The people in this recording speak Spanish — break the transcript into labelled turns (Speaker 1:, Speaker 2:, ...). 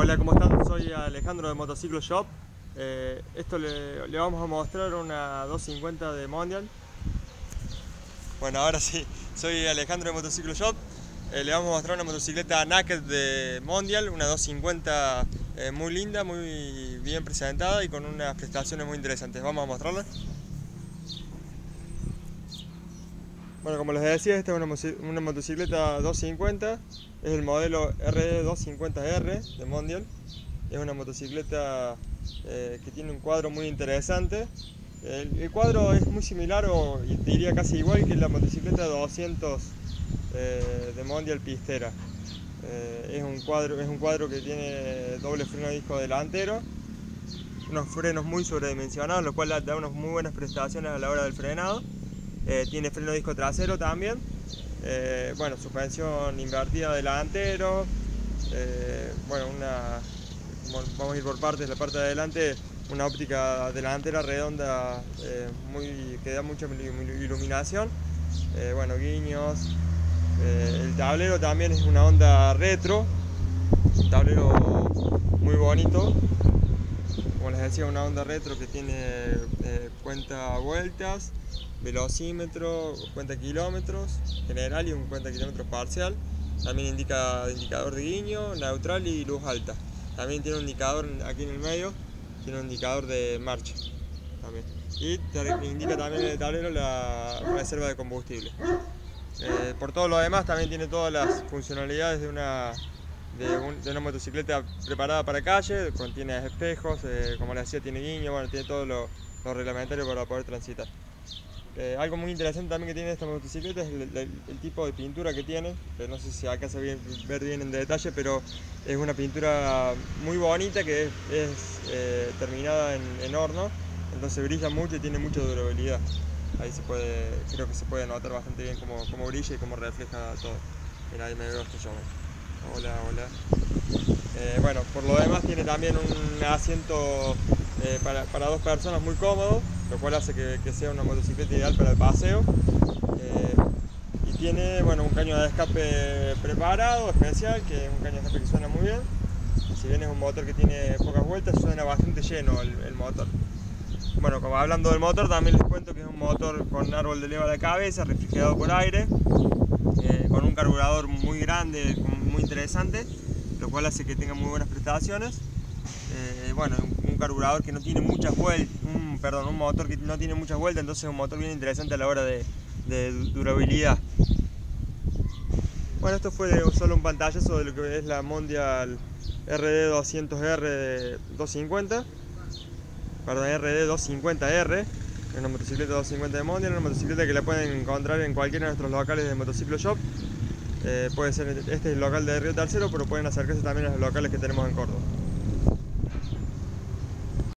Speaker 1: Hola, ¿cómo están? Soy Alejandro de Motociclo Shop. Eh, esto le, vamos a mostrar una 250 de Mondial. Bueno, ahora sí, soy Alejandro de Motociclo Shop. Eh, le vamos a mostrar una motocicleta Naked de Mondial, una 250 eh, muy linda, muy bien presentada y con unas prestaciones muy interesantes. Vamos a mostrarla. Bueno, como les decía, esta es una, motocicleta 250, es el modelo RD250R de Mondial. Es una motocicleta eh, que tiene un cuadro muy interesante. El, cuadro es muy similar o diría casi igual que la motocicleta 200 eh, de Mondial Pistera. Eh, es, un cuadro, es un cuadro que tiene doble freno disco delantero, unos frenos muy sobredimensionados, lo cual da unas muy buenas prestaciones a la hora del frenado. Eh, tiene freno disco trasero también, eh, bueno, suspensión invertida delantero, eh, bueno, una, vamos a ir por partes, la parte de adelante, una óptica delantera redonda muy, que da mucha iluminación, bueno, guiños, el tablero también es una onda retro, un tablero muy bonito, como les decía, una onda retro que tiene cuenta vueltas, velocímetro, cuenta kilómetros general y un cuenta kilómetros parcial. También indica indicador de guiño, neutral y luz alta. También tiene un indicador aquí en el medio, tiene un indicador de marcha. También. Y indica también en el tablero la reserva de combustible. Eh, por todo lo demás también tiene todas las funcionalidades de una, de, una motocicleta preparada para calle, contiene espejos, eh, como les decía tiene guiño, bueno, tiene todo lo, reglamentario para poder transitar. Eh, algo muy interesante también que tiene esta motocicleta es el, tipo de pintura que tiene, no sé si acá se ve ver bien en detalle, pero es una pintura muy bonita que es, eh, terminada en, horno, entonces brilla mucho y tiene mucha durabilidad. Ahí se puede, creo que se puede notar bastante bien cómo, cómo brilla y cómo refleja todo. Mira, ahí me veo esto yo. Hola, hola. Eh, bueno, por lo demás tiene también un asiento para, para dos personas muy cómodo lo cual hace que, sea una motocicleta ideal para el paseo. Eh, y tiene bueno, un caño de escape preparado, especial, que es un caño de escape que suena muy bien. Si bien es un motor que tiene pocas vueltas, suena bastante lleno el, motor. Bueno, como hablando del motor, también les cuento que es un motor con árbol de leva a la cabeza, refrigerado por aire, eh, con un carburador muy grande, muy interesante, lo cual hace que tenga muy buenas prestaciones. Eh, bueno, un, carburador que no tiene muchas vueltas, perdón, un motor que no tiene muchas vueltas, entonces es un motor bien interesante a la hora de, durabilidad. Bueno, esto fue solo un pantallazo de lo que es la Mondial RD200R de 250, perdón, RD250R, una motocicleta 250 de Mondial, una motocicleta que la pueden encontrar en cualquiera de nuestros locales de Motociclo Shop. Eh, puede ser, este es el local de Río Tercero, pero pueden acercarse también a los locales que tenemos en Córdoba.